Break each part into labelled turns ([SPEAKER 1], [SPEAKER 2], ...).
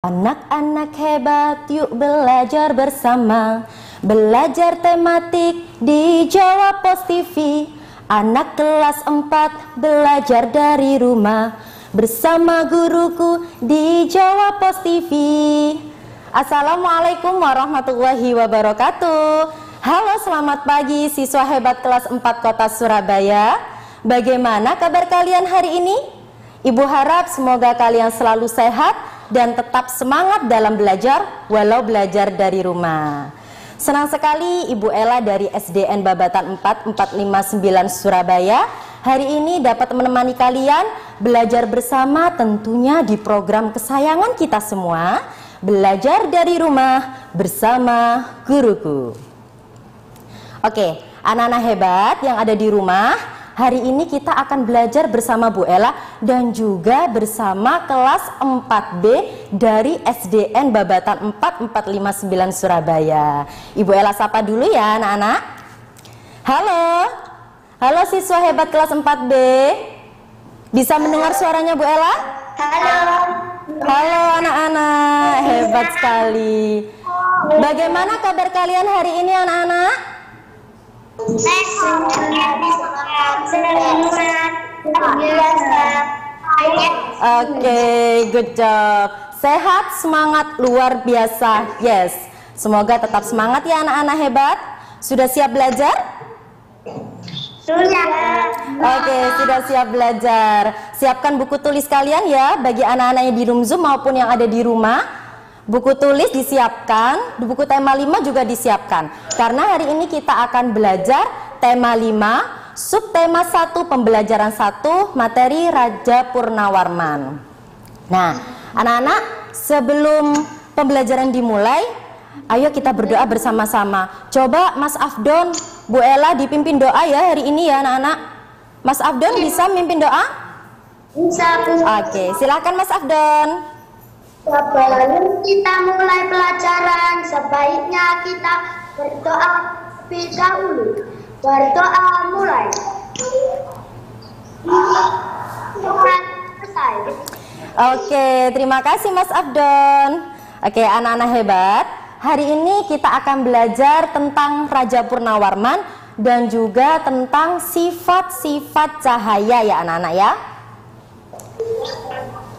[SPEAKER 1] Anak-anak hebat, yuk belajar bersama. Belajar tematik di Jawa Pos TV. Anak kelas 4 belajar dari rumah bersama guruku di Jawa Pos TV. Assalamualaikum warahmatullahi wabarakatuh. Halo, selamat pagi siswa hebat kelas 4 Kota Surabaya. Bagaimana kabar kalian hari ini? Ibu harap semoga kalian selalu sehat dan tetap semangat dalam belajar walau belajar dari rumah. Senang sekali Ibu Ella dari SDN Babatan 4 459 Surabaya hari ini dapat menemani kalian belajar bersama tentunya di program kesayangan kita semua, belajar dari rumah bersama guruku. Oke, anak-anak hebat yang ada di rumah, Hari ini kita akan belajar bersama Bu Ella dan juga bersama kelas 4B dari SDN Babatan 4 459 Surabaya. Ibu Ella sapa dulu ya anak-anak. Halo. Halo siswa hebat kelas 4B. Bisa mendengar suaranya Bu Ella?
[SPEAKER 2] Halo.
[SPEAKER 1] Halo anak-anak, hebat sekali. Bagaimana kabar kalian hari ini anak-anak? Oke, okay, good job. Sehat, semangat, luar biasa. Yes. Semoga tetap semangat ya anak-anak hebat. Sudah siap belajar?
[SPEAKER 2] Sudah.
[SPEAKER 1] Oke, okay, sudah siap belajar. Siapkan buku tulis kalian ya bagi anak-anak yang di room Zoom maupun yang ada di rumah. Buku tulis disiapkan, buku tema 5 juga disiapkan. Karena hari ini kita akan belajar tema 5, subtema 1 pembelajaran 1, materi Raja Purnawarman. Nah, anak-anak, sebelum pembelajaran dimulai, ayo kita berdoa bersama-sama. Coba Mas Afdon, Bu Ella dipimpin doa ya hari ini ya anak-anak. Mas Afdon bisa mimpin doa?
[SPEAKER 2] Bisa.
[SPEAKER 1] Oke, silakan Mas Afdon.
[SPEAKER 2] Sebelum kita mulai pelajaran, sebaiknya kita berdoa terlebih dahulu. Berdoa mulai. Selesai.
[SPEAKER 1] Oke, terima kasih Mas Abdon. Oke, anak-anak hebat. Hari ini kita akan belajar tentang Raja Purnawarman dan juga tentang sifat-sifat cahaya ya anak-anak ya.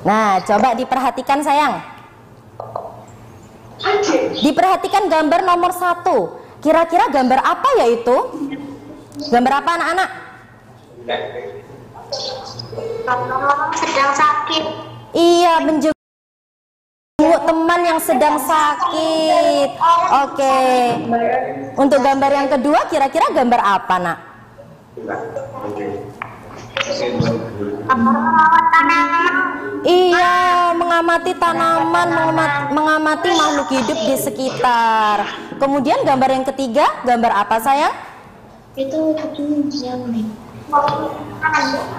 [SPEAKER 1] Nah, coba diperhatikan sayang. Diperhatikan gambar nomor satu. Kira-kira gambar apa ya itu? Gambar apa anak-anak?
[SPEAKER 2] Sedang sakit.
[SPEAKER 1] Iya, menjenguk teman yang sedang sakit. Oke. Untuk gambar yang kedua, kira-kira gambar apa, nak? Iya, mengamati tanaman, mengamati, mengamati makhluk hidup di sekitar. Kemudian gambar yang ketiga, gambar apa sayang?
[SPEAKER 2] Itu yang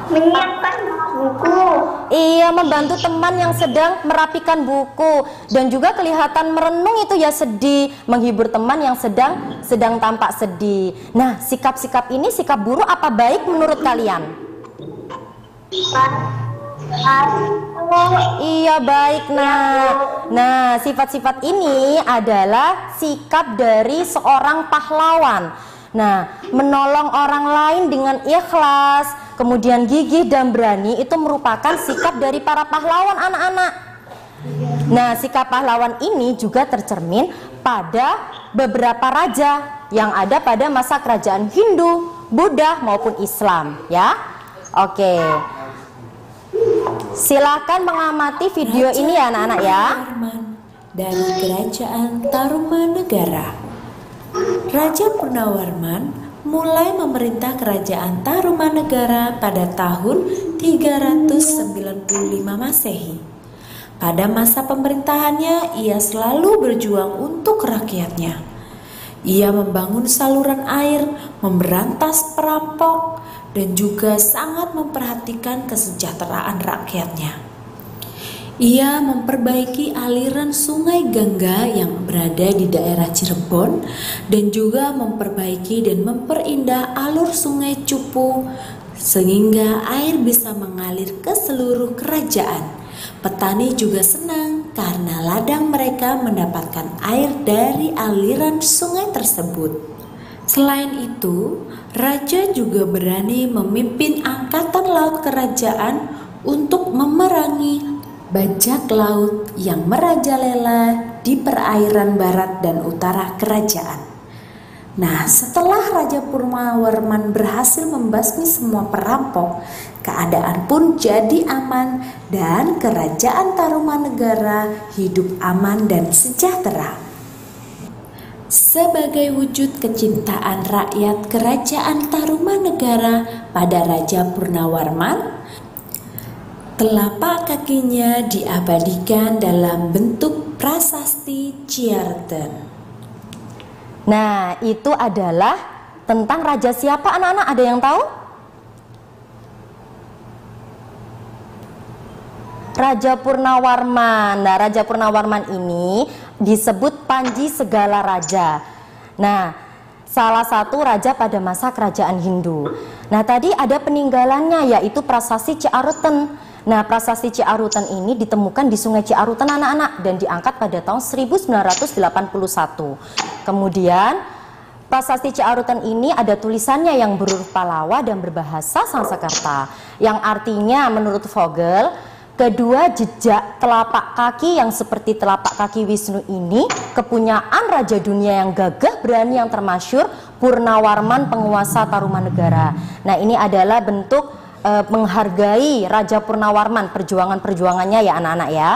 [SPEAKER 2] menyiapkan buku.
[SPEAKER 1] Iya, membantu teman yang sedang merapikan buku dan juga kelihatan merenung itu ya sedih, menghibur teman yang sedang sedang tampak sedih. Nah, sikap-sikap ini sikap buruk apa baik menurut kalian? Iya baik nah Nah sifat-sifat ini adalah sikap dari seorang pahlawan. Nah menolong orang lain dengan ikhlas Kemudian gigih dan berani itu merupakan sikap dari para pahlawan anak-anak. Nah sikap pahlawan ini juga tercermin pada beberapa raja Yang ada pada masa kerajaan Hindu, Buddha maupun Islam ya. Oke Silakan mengamati video Raja ini ya anak-anak ya.
[SPEAKER 3] Dari Kerajaan Tarumanegara. Raja Purnawarman mulai memerintah Kerajaan Tarumanegara pada tahun 395 Masehi. Pada masa pemerintahannya, ia selalu berjuang untuk rakyatnya. Ia membangun saluran air, memberantas perampok, dan juga sangat memperhatikan kesejahteraan rakyatnya. Ia memperbaiki aliran sungai Gangga yang berada di daerah Cirebon dan juga memperbaiki dan memperindah alur sungai Cupu sehingga air bisa mengalir ke seluruh kerajaan. Petani juga senang karena ladang mereka mendapatkan air dari aliran sungai tersebut. Selain itu, raja juga berani memimpin angkatan laut kerajaan untuk memerangi bajak laut yang merajalela di perairan barat dan utara kerajaan. Nah, setelah Raja Purnawarman berhasil membasmi semua perampok, keadaan pun jadi aman dan kerajaan Tarumanegara hidup aman dan sejahtera. Sebagai wujud kecintaan rakyat kerajaan Tarumanegara pada Raja Purnawarman, telapak kakinya diabadikan dalam bentuk prasasti Ciarten.
[SPEAKER 1] Nah, itu adalah tentang raja siapa anak-anak? Ada yang tahu? Raja Purnawarman. Nah, Raja Purnawarman ini disebut Panji segala raja. Nah, salah satu raja pada masa kerajaan Hindu. Nah, tadi ada peninggalannya yaitu prasasti Ciaruten. Nah, prasasti Ciarutan ini ditemukan di Sungai Ciarutan anak-anak dan diangkat pada tahun 1981. Kemudian, prasasti Ciarutan ini ada tulisannya yang berhuruf Palawa dan berbahasa Sanskerta, yang artinya menurut Vogel, kedua jejak telapak kaki yang seperti telapak kaki Wisnu ini kepunyaan raja dunia yang gagah berani yang termasyur Purnawarman penguasa Tarumanegara. Nah, ini adalah bentuk uh, menghargai Raja Purnawarman perjuangan-perjuangannya ya anak-anak ya.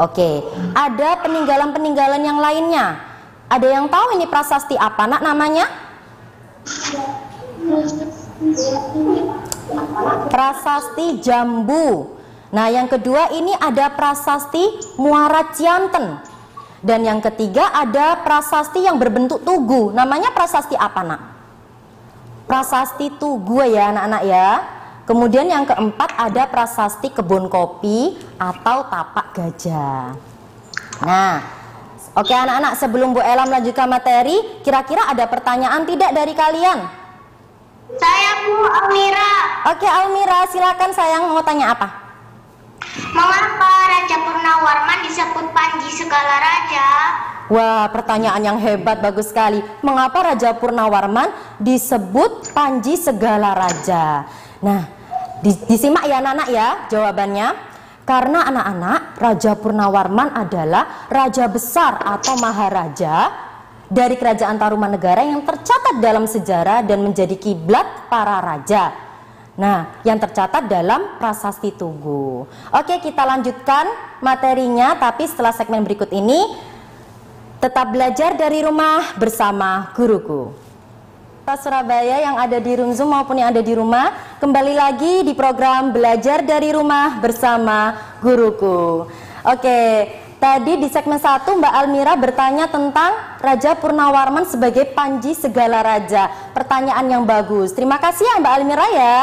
[SPEAKER 1] Oke, ada peninggalan-peninggalan yang lainnya. Ada yang tahu ini prasasti apa nak namanya? Prasasti Jambu. Nah, yang kedua ini ada prasasti Muara Cianten. Dan yang ketiga ada prasasti yang berbentuk tugu. Namanya prasasti apa, Nak? prasasti tugu ya anak-anak ya. Kemudian yang keempat ada prasasti kebun kopi atau tapak gajah. Nah, oke anak-anak sebelum Bu Ella melanjutkan materi, kira-kira ada pertanyaan tidak dari kalian?
[SPEAKER 2] Saya Bu Almira.
[SPEAKER 1] Oke Almira, silakan sayang mau tanya apa?
[SPEAKER 2] Mengapa Raja Purnawarman disebut Panji segala raja?
[SPEAKER 1] Wah, pertanyaan yang hebat, bagus sekali. Mengapa Raja Purnawarman disebut Panji segala raja? Nah, disimak ya anak-anak ya jawabannya. Karena anak-anak, Raja Purnawarman adalah raja besar atau maharaja dari kerajaan Tarumanegara yang tercatat dalam sejarah dan menjadi kiblat para raja. Nah, yang tercatat dalam prasasti Tugu. Oke, kita lanjutkan materinya, tapi setelah segmen berikut ini Tetap belajar dari rumah bersama guruku. Surabaya yang ada di room Zoom maupun yang ada di rumah kembali lagi di program belajar dari rumah bersama guruku. Oke, tadi di segmen 1 Mbak Almira bertanya tentang Raja Purnawarman sebagai panji segala raja. Pertanyaan yang bagus. Terima kasih ya Mbak Almira ya.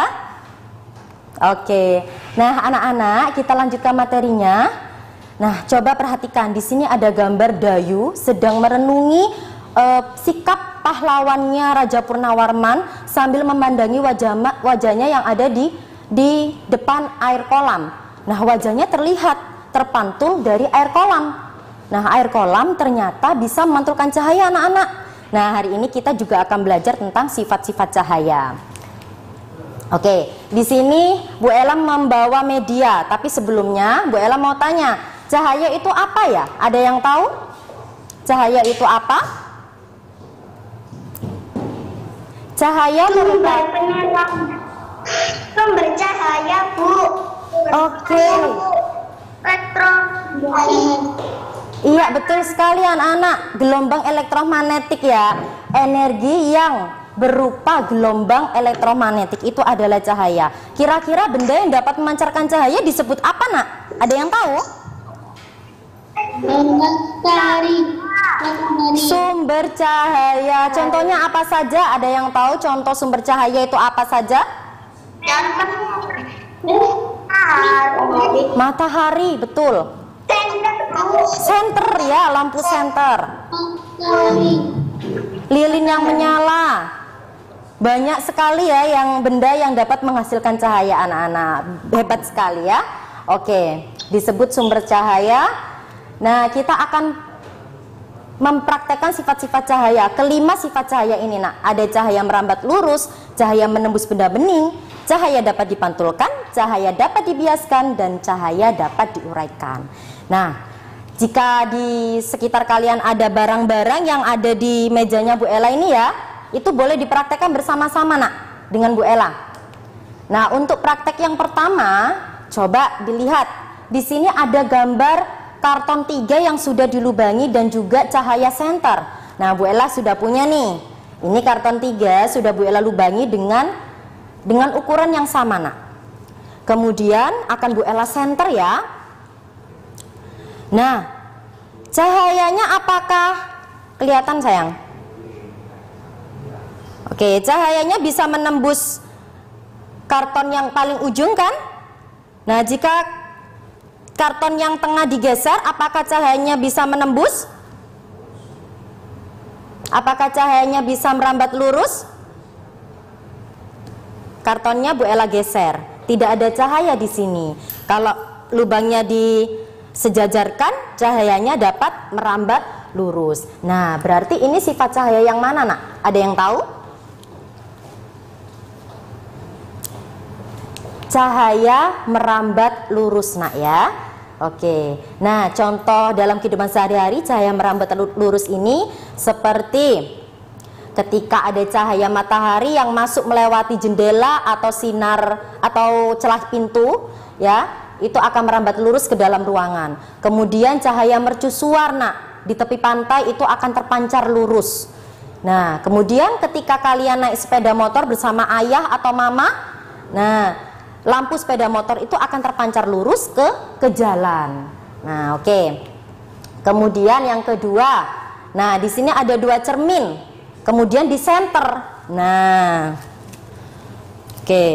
[SPEAKER 1] Oke. Nah, anak-anak, kita lanjutkan materinya. Nah, coba perhatikan di sini ada gambar Dayu sedang merenungi uh, sikap pahlawannya Raja Purnawarman sambil memandangi wajah wajahnya yang ada di di depan air kolam. Nah, wajahnya terlihat terpantul dari air kolam. Nah, air kolam ternyata bisa memantulkan cahaya anak-anak. Nah, hari ini kita juga akan belajar tentang sifat-sifat cahaya. Oke, di sini Bu Ella membawa media, tapi sebelumnya Bu Ella mau tanya, Cahaya itu apa ya? Ada yang tahu? Cahaya itu apa? Cahaya
[SPEAKER 2] sumber penerang sumber cahaya, Bu.
[SPEAKER 1] Oke. Okay. Iya betul sekali anak-anak Gelombang elektromagnetik ya Energi yang berupa gelombang elektromagnetik itu adalah cahaya Kira-kira benda yang dapat memancarkan cahaya disebut apa nak? Ada yang tahu?
[SPEAKER 2] Matahari.
[SPEAKER 1] Sumber cahaya. Contohnya apa saja? Ada yang tahu contoh sumber cahaya itu apa saja? Matahari, betul. Center ya, lampu center. Lilin yang menyala. Banyak sekali ya yang benda yang dapat menghasilkan cahaya anak-anak. Hebat sekali ya. Oke. disebut sumber cahaya. Nah, kita akan mempraktekkan sifat-sifat cahaya. Kelima sifat cahaya ini, nak, ada cahaya merambat lurus, cahaya menembus benda bening, cahaya dapat dipantulkan, cahaya dapat dibiaskan, dan cahaya dapat diuraikan. Nah, jika di sekitar kalian ada barang-barang yang ada di mejanya Bu Ella ini ya, itu boleh dipraktekkan bersama-sama, nak, dengan Bu Ella. Nah, untuk praktek yang pertama, coba dilihat. Di sini ada gambar karton tiga yang sudah dilubangi dan juga cahaya senter. Nah, Bu Ella sudah punya nih. Ini karton tiga sudah Bu Ella lubangi dengan dengan ukuran yang sama, nak. Kemudian akan Bu Ella senter ya. Nah, cahayanya apakah kelihatan sayang? Oke, cahayanya bisa menembus karton yang paling ujung kan? Nah, jika karton yang tengah digeser, apakah cahayanya bisa menembus? Apakah cahayanya bisa merambat lurus? Kartonnya Bu Ella geser, tidak ada cahaya di sini. Kalau lubangnya disejajarkan, cahayanya dapat merambat lurus. Nah, berarti ini sifat cahaya yang mana, Nak? Ada yang tahu? cahaya merambat lurus nak ya Oke, nah contoh dalam kehidupan sehari-hari cahaya merambat lurus ini seperti ketika ada cahaya matahari yang masuk melewati jendela atau sinar atau celah pintu ya itu akan merambat lurus ke dalam ruangan. Kemudian cahaya mercusuar nak di tepi pantai itu akan terpancar lurus. Nah kemudian ketika kalian naik sepeda motor bersama ayah atau mama nah lampu sepeda motor itu akan terpancar lurus ke ke jalan. Nah, oke. Okay. Kemudian yang kedua, nah di sini ada dua cermin. Kemudian di center. Nah. Oke. Okay.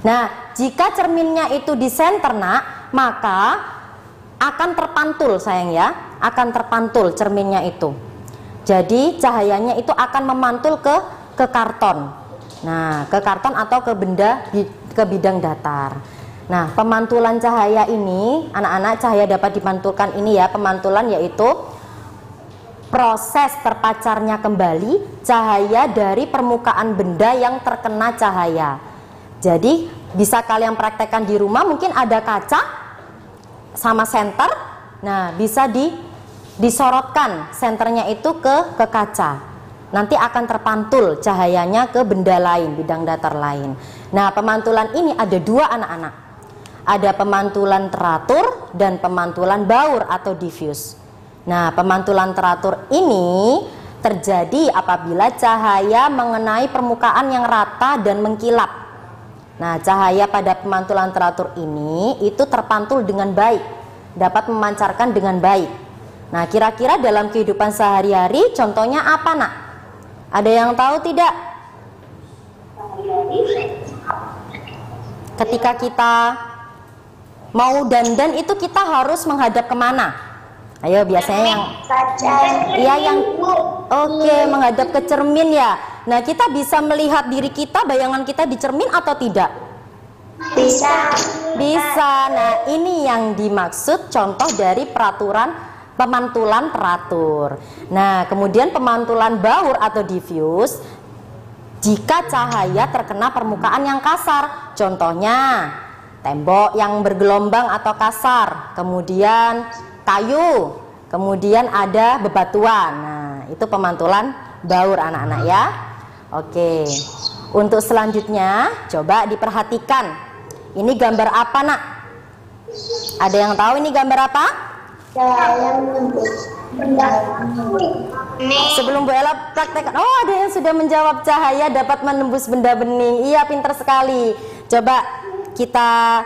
[SPEAKER 1] Nah, jika cerminnya itu di center, Nak, maka akan terpantul sayang ya, akan terpantul cerminnya itu. Jadi cahayanya itu akan memantul ke ke karton. Nah, ke karton atau ke benda ke bidang datar. Nah, pemantulan cahaya ini, anak-anak cahaya dapat dipantulkan ini ya, pemantulan yaitu proses terpacarnya kembali cahaya dari permukaan benda yang terkena cahaya. Jadi, bisa kalian praktekkan di rumah, mungkin ada kaca sama senter. Nah, bisa di disorotkan senternya itu ke ke kaca nanti akan terpantul cahayanya ke benda lain, bidang datar lain. Nah, pemantulan ini ada dua anak-anak. Ada pemantulan teratur dan pemantulan baur atau diffuse. Nah, pemantulan teratur ini terjadi apabila cahaya mengenai permukaan yang rata dan mengkilap. Nah, cahaya pada pemantulan teratur ini itu terpantul dengan baik, dapat memancarkan dengan baik. Nah, kira-kira dalam kehidupan sehari-hari contohnya apa, Nak? Ada yang tahu tidak? Ketika kita mau dandan itu kita harus menghadap ke mana? Ayo biasanya yang Iya yang Oke okay, menghadap ke cermin ya Nah kita bisa melihat diri kita Bayangan kita di cermin atau tidak?
[SPEAKER 2] Bisa
[SPEAKER 1] Bisa Nah ini yang dimaksud contoh dari peraturan pemantulan teratur. Nah, kemudian pemantulan baur atau diffuse jika cahaya terkena permukaan yang kasar. Contohnya, tembok yang bergelombang atau kasar, kemudian kayu, kemudian ada bebatuan. Nah, itu pemantulan baur anak-anak ya. Oke. Untuk selanjutnya, coba diperhatikan. Ini gambar apa, Nak? Ada yang tahu ini gambar apa? Sebelum Bu Ella praktekkan, oh ada yang sudah menjawab cahaya dapat menembus benda bening. Iya pinter sekali. Coba kita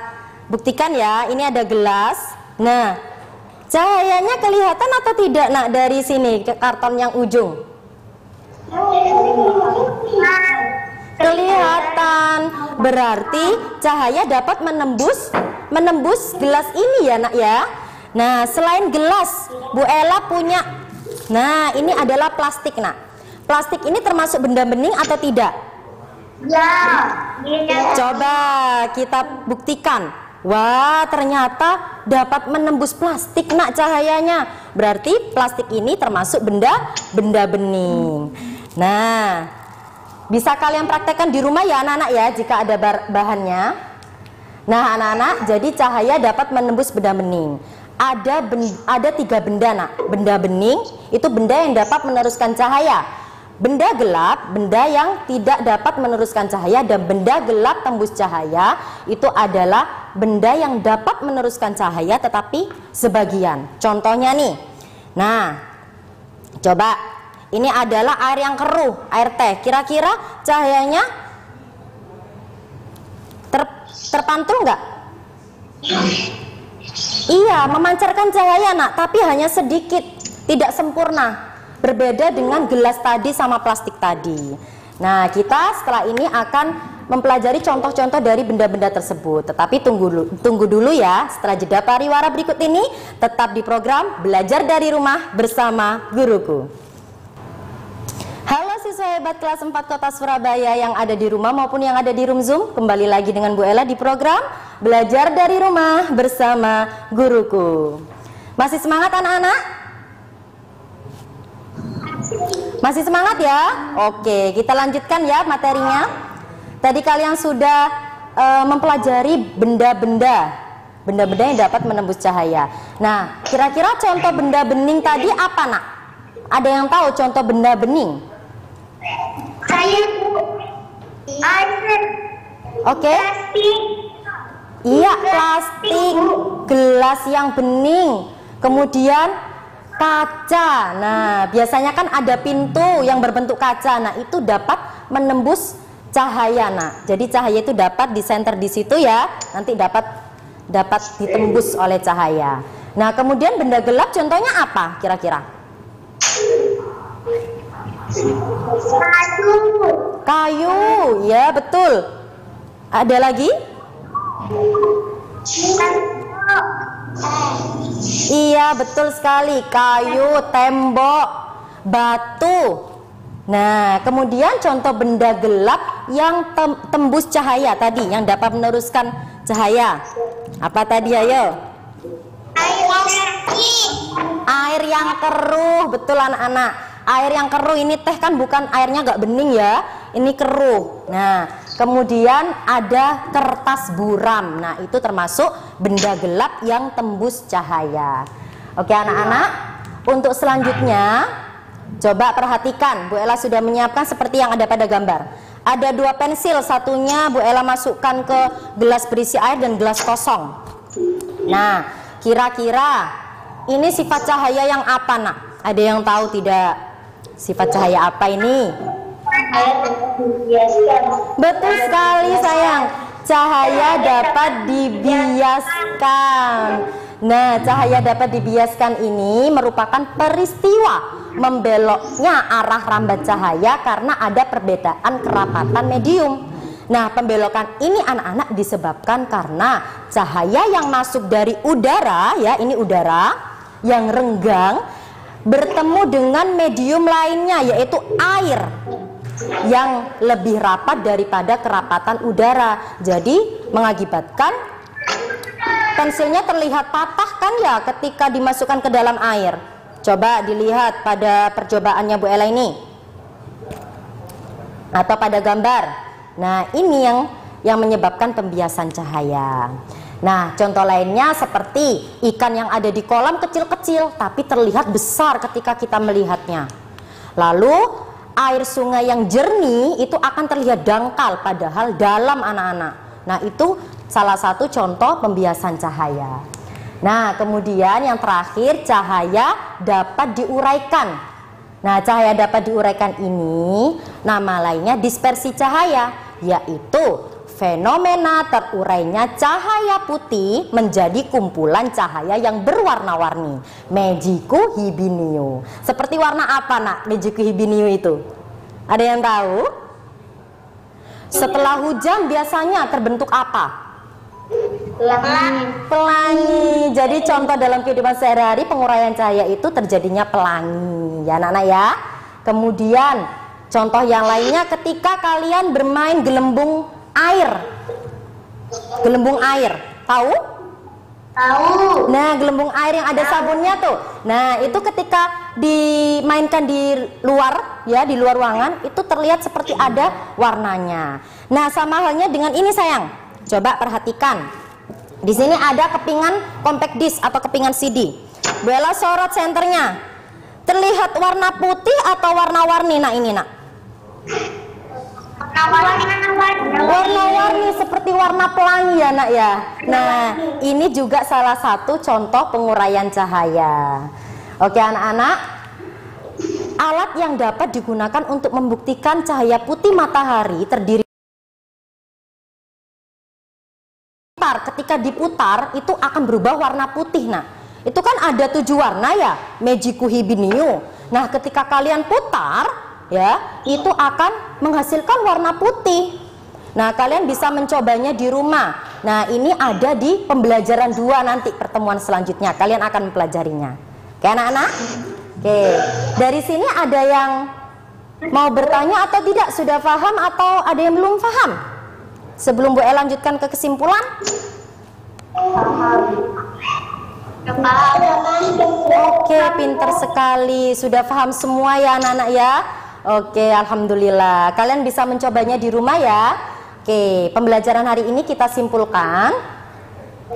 [SPEAKER 1] buktikan ya. Ini ada gelas. Nah, cahayanya kelihatan atau tidak nak dari sini ke karton yang ujung? Kelihatan. Berarti cahaya dapat menembus menembus gelas ini ya nak ya. Nah, selain gelas, Bu Ella punya Nah, ini adalah plastik, Nak. Plastik ini termasuk benda bening atau tidak?
[SPEAKER 2] Ya.
[SPEAKER 1] Coba kita buktikan. Wah, ternyata dapat menembus plastik nak cahayanya. Berarti plastik ini termasuk benda benda bening. Nah, bisa kalian praktekkan di rumah ya anak-anak ya jika ada bahannya. Nah, anak-anak, jadi cahaya dapat menembus benda bening. Ada ben, ada tiga benda nak. Benda bening itu benda yang dapat meneruskan cahaya. Benda gelap, benda yang tidak dapat meneruskan cahaya dan benda gelap tembus cahaya itu adalah benda yang dapat meneruskan cahaya tetapi sebagian. Contohnya nih. Nah, coba ini adalah air yang keruh, air teh. Kira-kira cahayanya ter, terpantul nggak? Iya, memancarkan cahaya nak, tapi hanya sedikit, tidak sempurna. Berbeda dengan gelas tadi sama plastik tadi. Nah, kita setelah ini akan mempelajari contoh-contoh dari benda-benda tersebut. Tetapi tunggu dulu, tunggu dulu ya. Setelah jeda pariwara berikut ini, tetap di program Belajar dari Rumah bersama Guruku. Siswa hebat kelas 4 Kota Surabaya yang ada di rumah maupun yang ada di room Zoom. Kembali lagi dengan Bu Ella di program Belajar dari Rumah bersama Guruku. Masih semangat anak-anak? Masih semangat ya? Oke, kita lanjutkan ya materinya. Tadi kalian sudah uh, mempelajari benda-benda, benda-benda yang dapat menembus cahaya. Nah, kira-kira contoh benda bening tadi apa nak? Ada yang tahu contoh benda bening?
[SPEAKER 2] Saya air.
[SPEAKER 1] Oke. Plastik. Iya, plastik, gelas yang bening. Kemudian kaca. Nah, biasanya kan ada pintu yang berbentuk kaca. Nah, itu dapat menembus cahaya. Nah, jadi cahaya itu dapat di center di situ ya. Nanti dapat dapat ditembus oleh cahaya. Nah, kemudian benda gelap contohnya apa kira-kira?
[SPEAKER 2] Kayu.
[SPEAKER 1] Kayu, ya betul. Ada lagi? Iya, betul sekali. Kayu, tembok, batu. Nah, kemudian contoh benda gelap yang tembus cahaya tadi, yang dapat meneruskan cahaya. Apa tadi, ayo? Air yang keruh, betul anak-anak. Air yang keruh ini teh kan bukan airnya gak bening ya, ini keruh. Nah, Kemudian ada kertas buram. Nah, itu termasuk benda gelap yang tembus cahaya. Oke, anak-anak. Untuk selanjutnya, coba perhatikan. Bu Ella sudah menyiapkan seperti yang ada pada gambar. Ada dua pensil, satunya Bu Ella masukkan ke gelas berisi air dan gelas kosong. Nah, kira-kira ini sifat cahaya yang apa, Nak? Ada yang tahu tidak? Sifat cahaya apa ini? Betul sekali sayang. Cahaya dapat dibiaskan. Nah, cahaya dapat dibiaskan ini merupakan peristiwa membeloknya arah rambat cahaya karena ada perbedaan kerapatan medium. Nah, pembelokan ini anak-anak disebabkan karena cahaya yang masuk dari udara ya, ini udara yang renggang bertemu dengan medium lainnya yaitu air yang lebih rapat daripada kerapatan udara. Jadi mengakibatkan pensilnya terlihat patah kan ya ketika dimasukkan ke dalam air. Coba dilihat pada percobaannya Bu Ella ini. Atau pada gambar. Nah, ini yang yang menyebabkan pembiasan cahaya. Nah, contoh lainnya seperti ikan yang ada di kolam kecil-kecil tapi terlihat besar ketika kita melihatnya. Lalu air sungai yang jernih itu akan terlihat dangkal padahal dalam anak-anak. Nah, itu salah satu contoh pembiasan cahaya. Nah, kemudian yang terakhir cahaya dapat diuraikan. Nah, cahaya dapat diuraikan ini nama lainnya dispersi cahaya, yaitu fenomena terurainya cahaya putih menjadi kumpulan cahaya yang berwarna-warni. Mejiku hibinio. Seperti warna apa nak Mejiku hibinio itu? Ada yang tahu? Setelah hujan biasanya terbentuk apa?
[SPEAKER 2] Pelangi.
[SPEAKER 1] Pelangi. Jadi contoh dalam kehidupan sehari-hari penguraian cahaya itu terjadinya pelangi. Ya anak-anak ya. Kemudian contoh yang lainnya ketika kalian bermain gelembung air gelembung air Tahu?
[SPEAKER 2] Tahu.
[SPEAKER 1] Nah, gelembung air yang ada sabunnya tuh. Nah, itu ketika dimainkan di luar ya, di luar ruangan itu terlihat seperti ada warnanya. Nah, sama halnya dengan ini sayang. Coba perhatikan. Di sini ada kepingan compact disc atau kepingan CD. Bella sorot senternya. Terlihat warna putih atau warna-warni nak ini nak? Warna-warni seperti warna pelangi ya nak ya. Nah ini juga salah satu contoh penguraian cahaya. Oke anak-anak, alat yang dapat digunakan untuk membuktikan cahaya putih matahari terdiri ketika diputar itu akan berubah warna putih nak. Itu kan ada tujuh warna ya. Mejiku Hibiniu nah ketika kalian putar ya itu akan menghasilkan warna putih. Nah kalian bisa mencobanya di rumah. Nah ini ada di pembelajaran dua nanti pertemuan selanjutnya. Kalian akan mempelajarinya. Oke anak-anak? Oke. Dari sini ada yang mau bertanya atau tidak? Sudah paham atau ada yang belum paham? Sebelum Bu E lanjutkan ke kesimpulan. Oke, pinter sekali. Sudah paham semua ya anak-anak ya? Oke, alhamdulillah. Kalian bisa mencobanya di rumah ya. Oke, pembelajaran hari ini kita simpulkan.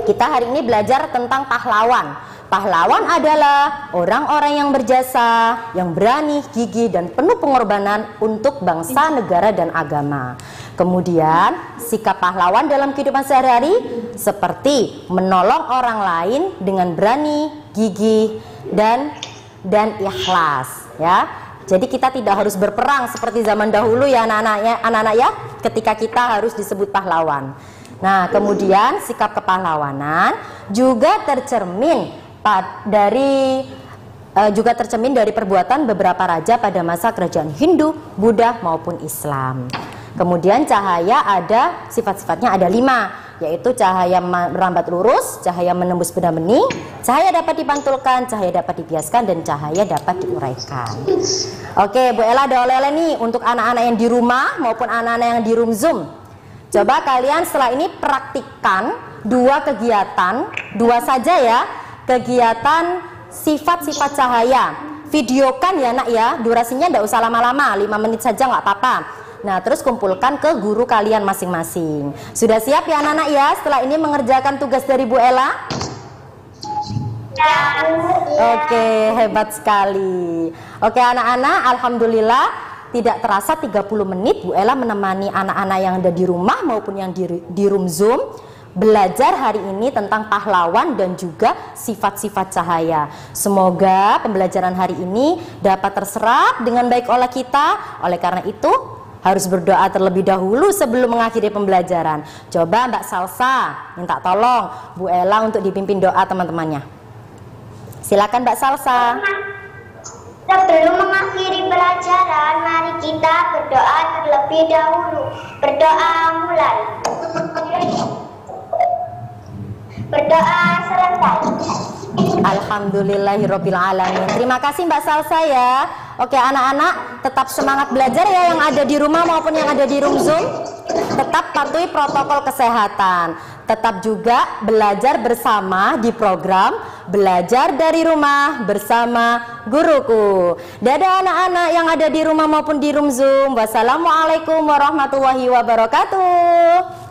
[SPEAKER 1] Kita hari ini belajar tentang pahlawan. Pahlawan adalah orang-orang yang berjasa, yang berani, gigih, dan penuh pengorbanan untuk bangsa, negara, dan agama. Kemudian, sikap pahlawan dalam kehidupan sehari-hari seperti menolong orang lain dengan berani, gigih, dan dan ikhlas, ya. Jadi kita tidak harus berperang seperti zaman dahulu ya anak-anak ya, anak-anak ya, ketika kita harus disebut pahlawan. Nah, kemudian sikap kepahlawanan juga tercermin dari uh, juga tercermin dari perbuatan beberapa raja pada masa kerajaan Hindu, Buddha maupun Islam. Kemudian cahaya ada sifat-sifatnya ada lima, yaitu cahaya merambat lurus, cahaya menembus benda bening, cahaya dapat dipantulkan, cahaya dapat dibiaskan, dan cahaya dapat diuraikan. Oke, Bu Ella ada oleh-oleh nih untuk anak-anak yang di rumah maupun anak-anak yang di room Zoom. Coba kalian setelah ini praktikkan dua kegiatan, dua saja ya, kegiatan sifat-sifat cahaya. Videokan ya nak ya, durasinya tidak usah lama-lama, 5 menit saja nggak apa-apa. Nah, terus kumpulkan ke guru kalian masing-masing. Sudah siap ya anak-anak ya setelah ini mengerjakan tugas dari Bu Ella?
[SPEAKER 2] Ya.
[SPEAKER 1] Oke, hebat sekali. Oke anak-anak, Alhamdulillah tidak terasa 30 menit Bu Ella menemani anak-anak yang ada di rumah maupun yang di, di room Zoom belajar hari ini tentang pahlawan dan juga sifat-sifat cahaya. Semoga pembelajaran hari ini dapat terserap dengan baik oleh kita. Oleh karena itu, harus berdoa terlebih dahulu sebelum mengakhiri pembelajaran. Coba Mbak Salsa minta tolong Bu Ella untuk dipimpin doa teman-temannya. Silakan Mbak Salsa.
[SPEAKER 2] Sebelum mengakhiri pelajaran, mari kita berdoa terlebih dahulu. Berdoa mulai. Berdoa selesai.
[SPEAKER 1] Alhamdulillahirrohmanirrohim Terima kasih Mbak Salsa ya Oke anak-anak tetap semangat belajar ya Yang ada di rumah maupun yang ada di room Zoom. Tetap patuhi protokol kesehatan. Tetap juga belajar bersama di program Belajar dari rumah bersama guruku. Dadah anak-anak yang ada di rumah maupun di room Zoom. Wassalamualaikum warahmatullahi wabarakatuh